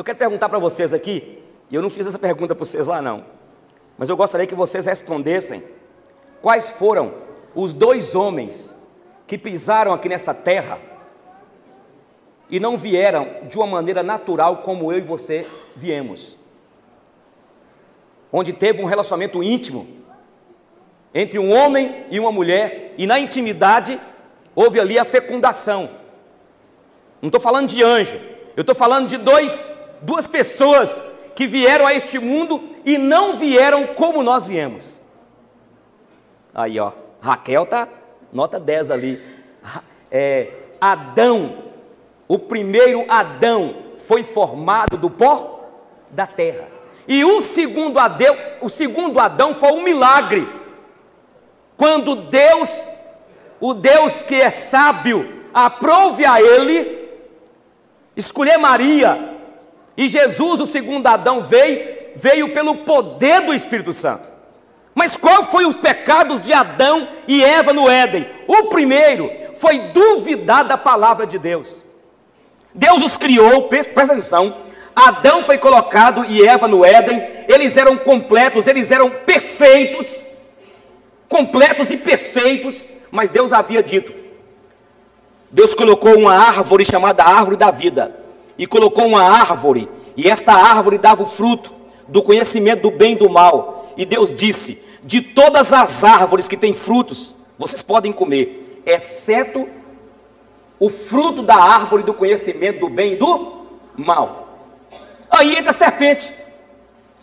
Eu quero perguntar para vocês aqui, e eu não fiz essa pergunta para vocês lá não, mas eu gostaria que vocês respondessem quais foram os dois homens que pisaram aqui nessa terra e não vieram de uma maneira natural como eu e você viemos. Onde teve um relacionamento íntimo entre um homem e uma mulher, e na intimidade houve ali a fecundação. Não estou falando de anjo, eu estou falando de dois, duas pessoas que vieram a este mundo e não vieram como nós viemos. Aí, ó, Raquel tá nota 10 ali. É, Adão, o primeiro Adão foi formado do pó da terra. E o segundo Adão, o segundo Adão foi um milagre. Quando Deus, o Deus que é sábio, aprove a ele escolher Maria, e Jesus, o segundo Adão, veio, veio pelo poder do Espírito Santo. Mas qual foi os pecados de Adão e Eva no Éden? O primeiro foi duvidar da palavra de Deus. Deus os criou, presta atenção. Adão foi colocado e Eva no Éden, eles eram completos, eles eram perfeitos, completos e perfeitos, mas Deus havia dito: Deus colocou uma árvore chamada árvore da vida, e colocou uma árvore, e esta árvore dava o fruto do conhecimento do bem e do mal. E Deus disse: De todas as árvores que têm frutos, vocês podem comer, exceto o fruto da árvore do conhecimento do bem e do mal. Aí entra a serpente,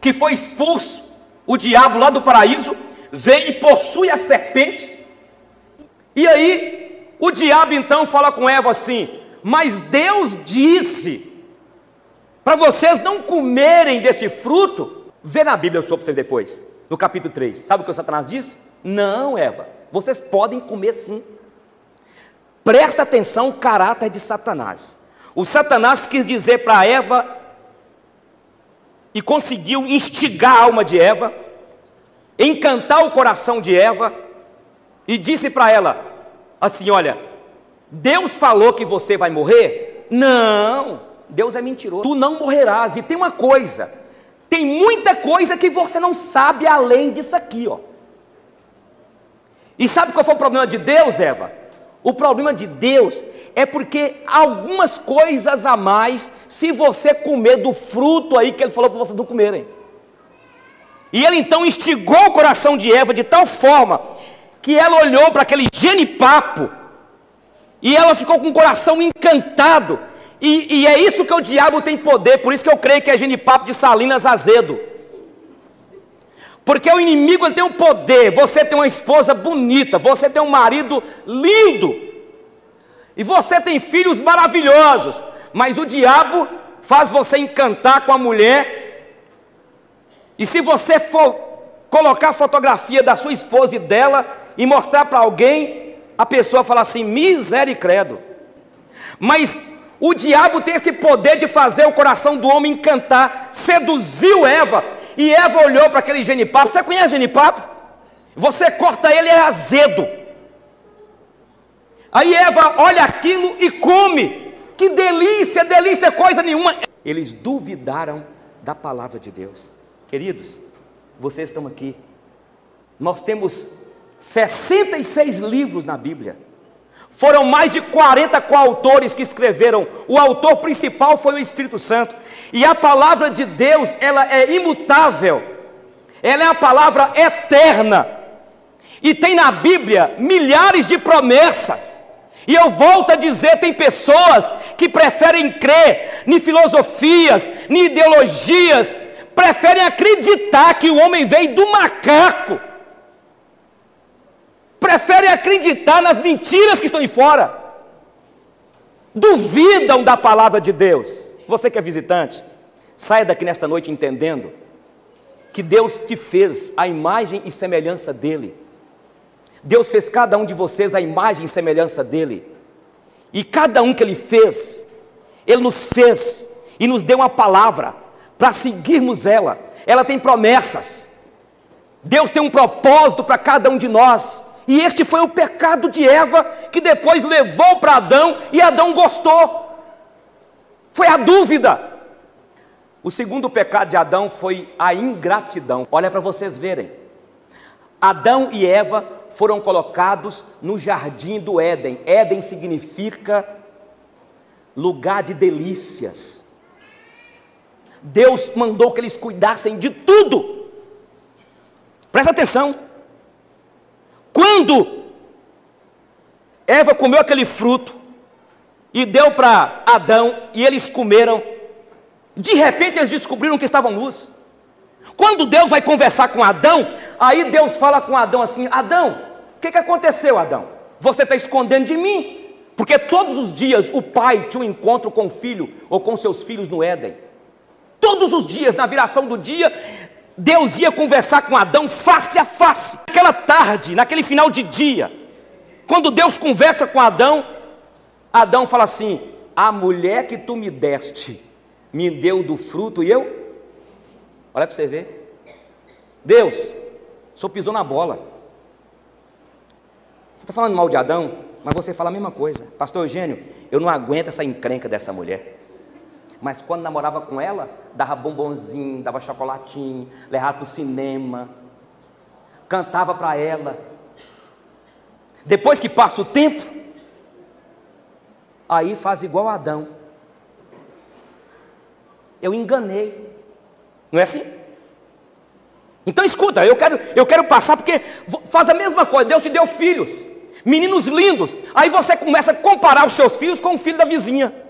que foi expulso, o diabo lá do paraíso, vem e possui a serpente. E aí o diabo então fala com Eva assim: Mas Deus disse para vocês não comerem deste fruto. Vê na Bíblia sobre vocês depois, no capítulo 3. Sabe o que o Satanás diz? Não, Eva, vocês podem comer sim. Presta atenção o caráter de Satanás. O Satanás quis dizer para Eva e conseguiu instigar a alma de Eva, encantar o coração de Eva e disse para ela: assim: olha, Deus falou que você vai morrer? Não, Deus é mentiroso. Tu não morrerás. E tem uma coisa: tem muita coisa que você não sabe além disso aqui, ó. E sabe qual foi o problema de Deus, Eva? O problema de Deus é porque algumas coisas a mais, se você comer do fruto aí que ele falou para vocês não comerem. E ele então instigou o coração de Eva de tal forma que ela olhou para aquele genipapo e ela ficou com o coração encantado. E, e, é isso que o diabo tem poder, por isso que eu creio que é genipapo de Salinas Azedo. Porque o inimigo ele tem o poder. Você tem uma esposa bonita, você tem um marido lindo, e você tem filhos maravilhosos, mas o diabo faz você encantar com a mulher. E se você for colocar a fotografia da sua esposa e dela, e mostrar para alguém, a pessoa fala assim: misericredo. Mas o diabo tem esse poder de fazer o coração do homem encantar, seduziu Eva, e Eva olhou para aquele genipapo. Você conhece genipapo? Você corta ele, é azedo. Aí Eva olha aquilo e come. Que delícia, delícia, coisa nenhuma. Eles duvidaram da palavra de Deus. Queridos, vocês estão aqui. Nós temos 66 livros na Bíblia. Foram mais de 40 coautores que escreveram. O autor principal foi o Espírito Santo. E a palavra de Deus, ela é imutável. Ela é a palavra eterna. E tem na Bíblia milhares de promessas. E eu volto a dizer, tem pessoas que preferem crer em filosofias, em ideologias, preferem acreditar que o homem veio do macaco preferem acreditar nas mentiras que estão em fora, duvidam da palavra de Deus. Você que é visitante, saia daqui nesta noite entendendo que Deus te fez a imagem e semelhança dEle. Deus fez cada um de vocês a imagem e semelhança dEle. E cada um que Ele fez, Ele nos fez e nos deu uma palavra para seguirmos ela. Ela tem promessas. Deus tem um propósito para cada um de nós. E este foi o pecado de Eva que depois levou para Adão e Adão gostou. Foi a dúvida. O segundo pecado de Adão foi a ingratidão. Olha para vocês verem. Adão e Eva foram colocados no jardim do Éden. Éden significa lugar de delícias. Deus mandou que eles cuidassem de tudo. Presta atenção. Quando Eva comeu aquele fruto e deu para Adão e eles comeram, de repente eles descobriram que estavam nus. Quando Deus vai conversar com Adão, aí Deus fala com Adão assim: Adão, o que, que aconteceu, Adão? Você está escondendo de mim? Porque todos os dias o pai tinha um encontro com o filho ou com seus filhos no Éden. Todos os dias, na viração do dia, Deus ia conversar com Adão face a face. Naquela tarde, naquele final de dia, quando Deus conversa com Adão, Adão fala assim: A mulher que tu me deste me deu do fruto e eu? Olha para você ver. Deus, só pisou na bola. Você está falando mal de Adão, mas você fala a mesma coisa. Pastor Eugênio, eu não aguento essa encrenca dessa mulher. Mas quando namorava com ela, dava bombonzinho, dava chocolatinho, levava para o cinema, cantava para ela. Depois que passa o tempo, aí faz igual Adão. Eu enganei. Não é assim? Então escuta, eu quero, eu quero passar porque faz a mesma coisa. Deus te deu filhos, meninos lindos. Aí você começa a comparar os seus filhos com o filho da vizinha.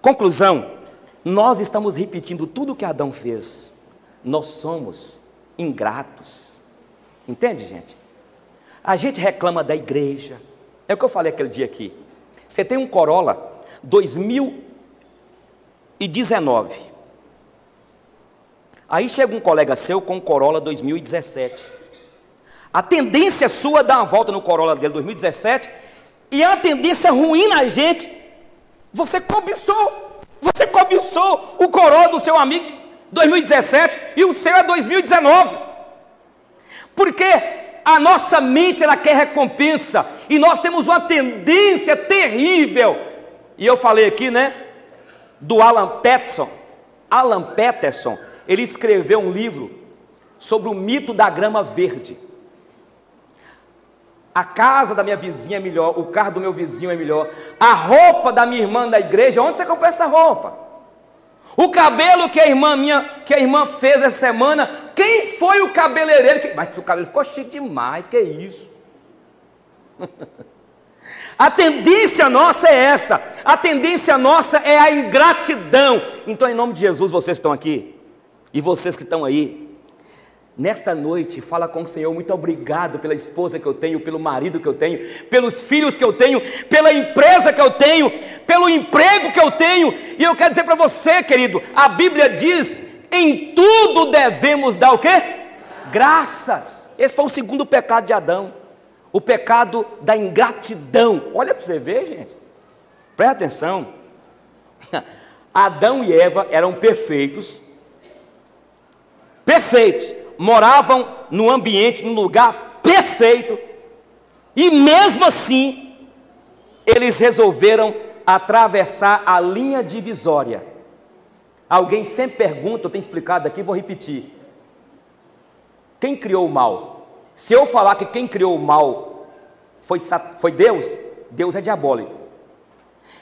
Conclusão: nós estamos repetindo tudo o que Adão fez. Nós somos ingratos. Entende, gente? A gente reclama da igreja. É o que eu falei aquele dia aqui. Você tem um Corolla 2019. Aí chega um colega seu com um Corolla 2017. A tendência sua é dar uma volta no Corolla dele 2017 e uma tendência ruim na gente. Você cobiçou, você cobiçou o Corolla do seu amigo 2017 e o seu é 2019. Porque a nossa mente ela quer recompensa e nós temos uma tendência terrível. E eu falei aqui, né, do Alan Peterson. Alan Peterson ele escreveu um livro sobre o mito da grama verde. A casa da minha vizinha é melhor, o carro do meu vizinho é melhor, a roupa da minha irmã da igreja, onde você comprou essa roupa? O cabelo que a irmã minha, que a irmã fez essa semana, quem foi o cabeleireiro? Mas o cabelo ficou chique demais, que isso? a tendência nossa é essa, a tendência nossa é a ingratidão. Então, em nome de Jesus, vocês estão aqui, e vocês que estão aí, nesta noite, fala com o Senhor, muito obrigado pela esposa que eu tenho, pelo marido que eu tenho, pelos filhos que eu tenho, pela empresa que eu tenho, pelo emprego que eu tenho. E eu quero dizer para você, querido, a Bíblia diz: em tudo devemos dar o quê? Graças. Esse foi o segundo pecado de Adão, o pecado da ingratidão. Olha para você ver, gente. Presta atenção. Adão e Eva eram perfeitos, perfeitos, moravam no ambiente, num lugar perfeito, e mesmo assim, eles resolveram atravessar a linha divisória. Alguém sempre pergunta, eu tenho explicado aqui, vou repetir. Quem criou o mal? Se eu falar que quem criou o mal foi, foi Deus, Deus é diabólico.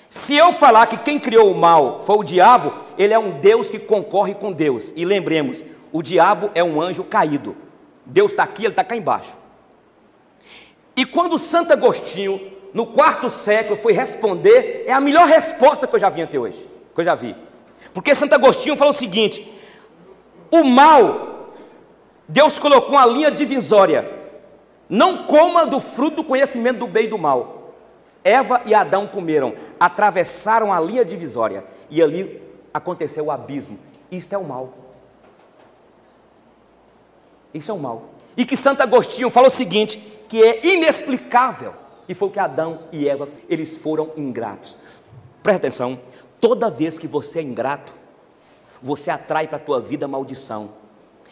Se eu falar que quem criou o mal foi o diabo, ele é um Deus que concorre com Deus. E lembremos, o diabo é um anjo caído. Deus está aqui, ele está cá embaixo. E quando Santo Agostinho, no quarto século, foi responder, é a melhor resposta que eu já vi até hoje, que eu já vi. Porque Santo Agostinho falou o seguinte: o mal, Deus colocou uma linha divisória. Não coma do fruto do conhecimento do bem e do mal. Eva e Adão comeram, atravessaram a linha divisória e ali aconteceu o abismo. Isto é o mal. Isso é o mal. E que Santo Agostinho fala o seguinte, que é inexplicável. E foi o que Adão e Eva, eles foram ingratos. Presta atenção, toda vez que você é ingrato, você atrai para a tua vida maldição.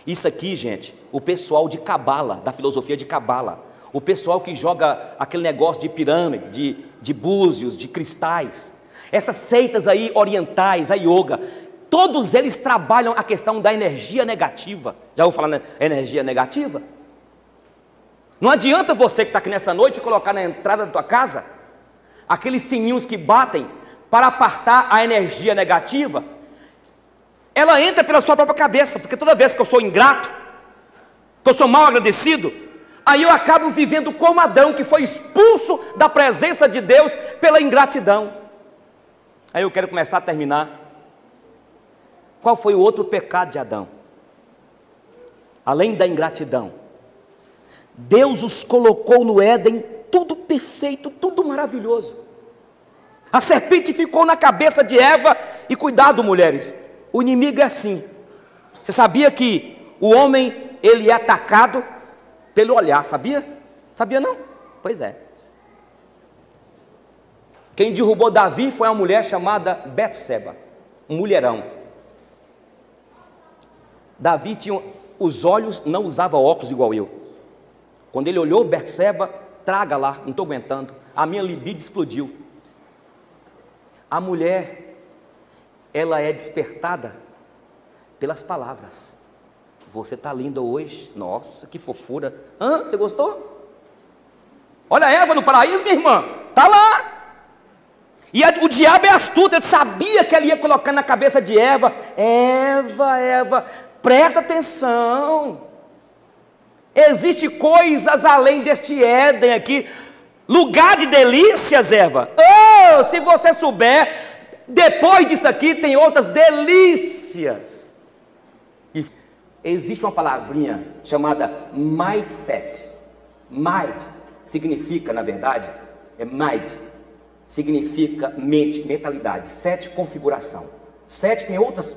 Isso aqui, gente, o pessoal de cabala, da filosofia de cabala, o pessoal que joga aquele negócio de pirâmide, de, de búzios, de cristais, essas seitas aí orientais, a yoga, todos eles trabalham a questão da energia negativa. Já vou falar na energia negativa? Não adianta você que está aqui nessa noite colocar na entrada da tua casa aqueles sininhos que batem para apartar a energia negativa. Ela entra pela sua própria cabeça, porque toda vez que eu sou ingrato, que eu sou mal agradecido, aí eu acabo vivendo como Adão, que foi expulso da presença de Deus pela ingratidão. Aí eu quero começar a terminar. Qual foi o outro pecado de Adão? Além da ingratidão Deus os colocou no Éden, tudo perfeito, tudo maravilhoso. A serpente ficou na cabeça de Eva, e cuidado, mulheres, o inimigo é assim. Você sabia que o homem ele é atacado pelo olhar, sabia? Sabia não? Pois é. Quem derrubou Davi foi uma mulher chamada Betseba, um mulherão. Davi tinha os olhos, não usava óculos igual eu. Quando ele olhou Berseba, traga lá, não estou aguentando. A minha libido explodiu. A mulher, ela é despertada pelas palavras. Você está linda hoje. Nossa, que fofura. Hã? Você gostou? Olha a Eva no paraíso, minha irmã. Está lá. E a, o diabo é astuto, ele sabia que ele ia colocar na cabeça de Eva. Eva, Eva, presta atenção. Existem coisas além deste Éden aqui, lugar de delícias, Eva. Oh, se você souber, depois disso aqui tem outras delícias. E existe uma palavrinha chamada mindset. Mind significa, na verdade, é mind, significa mente, mentalidade. Sete, configuração. Sete tem outras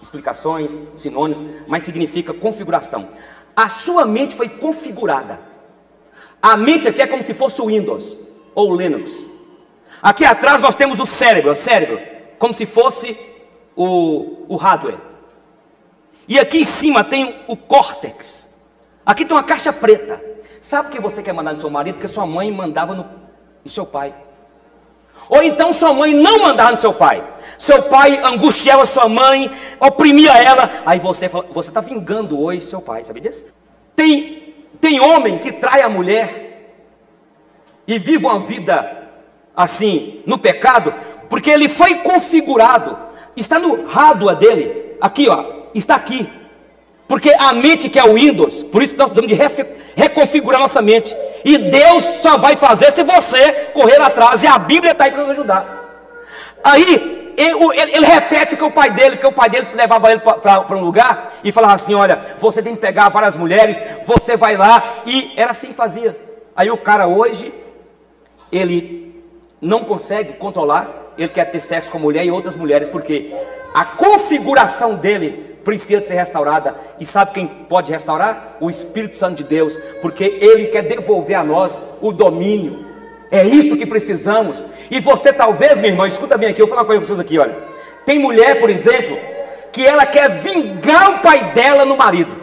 explicações, sinônimos, mas significa configuração. A sua mente foi configurada. A mente aqui é como se fosse o Windows ou o Linux. Aqui atrás nós temos o cérebro, o cérebro, como se fosse o, o hardware. E aqui em cima tem o córtex. Aqui tem uma caixa preta. Sabe o que você quer mandar no seu marido? Porque sua mãe mandava no, no seu pai. Ou então sua mãe não mandava no seu pai. Seu pai angustiava sua mãe, oprimia ela. Aí você fala, você está vingando hoje seu pai, sabe disso? Tem, tem homem que trai a mulher e vive uma vida assim, no pecado, porque ele foi configurado, está no hardware dele, aqui ó, está aqui. Porque a mente que é o Windows, por isso que nós precisamos de reconfigurar nossa mente. E Deus só vai fazer se você correr atrás. E a Bíblia está aí para nos ajudar. Aí ele, ele, repete que o pai dele, que o pai dele levava ele para um lugar e falava assim: olha, você tem que pegar várias mulheres, você vai lá, e era assim que fazia. Aí o cara hoje, ele não consegue controlar, ele quer ter sexo com mulher e outras mulheres, porque a configuração dele precisa de ser restaurada. E sabe quem pode restaurar? O Espírito Santo de Deus, porque Ele quer devolver a nós o domínio. É isso que precisamos. E você talvez, minha irmã, escuta bem aqui, eu vou falar para vocês aqui, olha. Tem mulher, por exemplo, que ela quer vingar o pai dela no marido.